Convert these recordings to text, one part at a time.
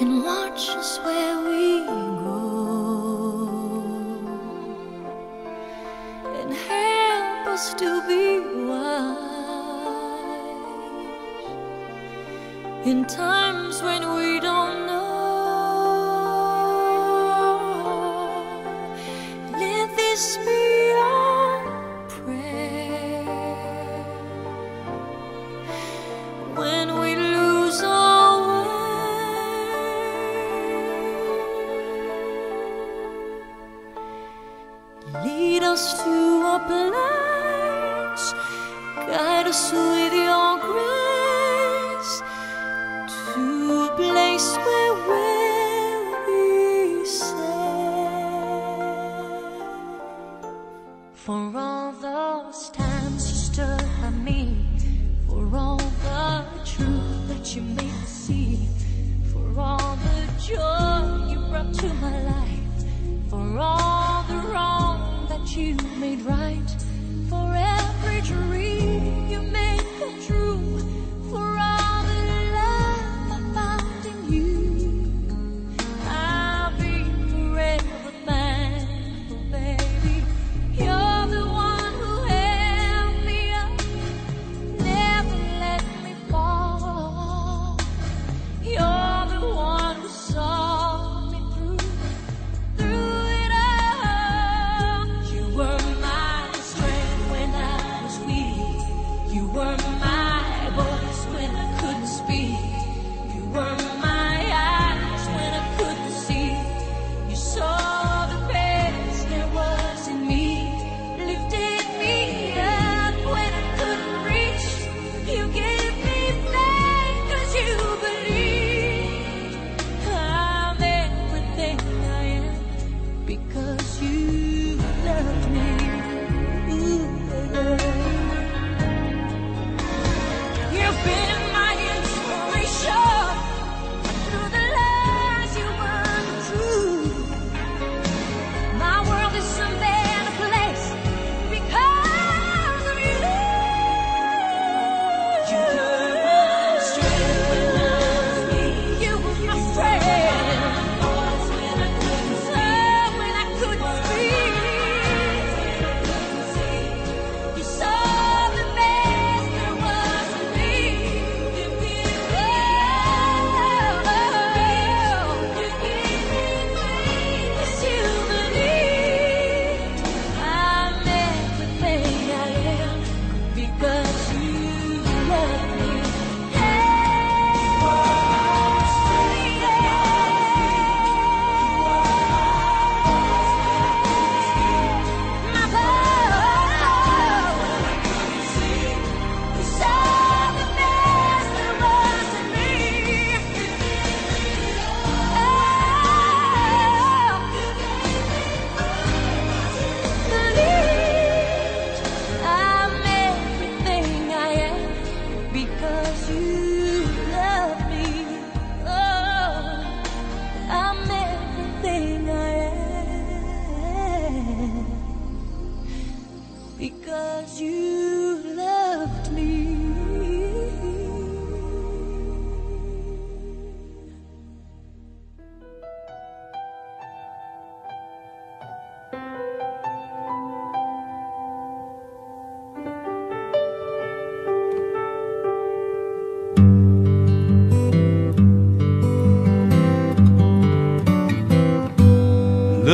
and watch us where we go and help us to be wise in times when we don't know. Let this be. with your grace to a place where we'll be safe. For all those times you stood by me, for all the truth that you made me see, for all the joy you brought to my life.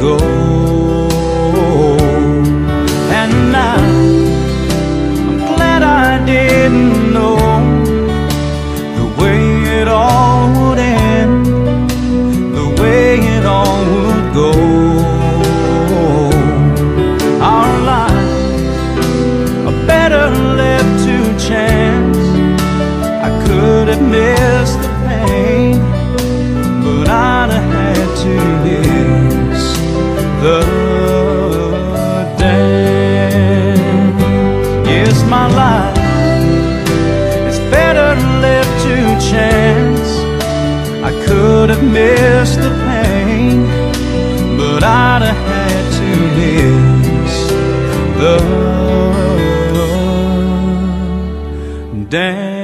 go. Could have missed the pain, but I'd have had to miss the dance.